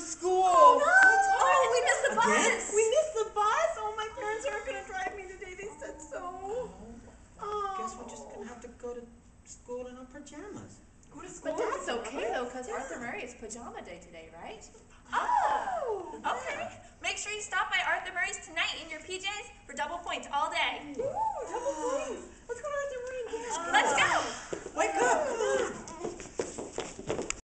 school. Oh, no. oh we missed the Again? bus. We missed the bus. Oh, my parents aren't going to drive me today. They said so. Oh. Guess we're oh. just going to have to go to school in our pajamas. Go to school. But that's okay, though, because yeah. Arthur Murray is pajama day today, right? Oh, okay. Make sure you stop by Arthur Murray's tonight in your PJs for double points all day. Ooh.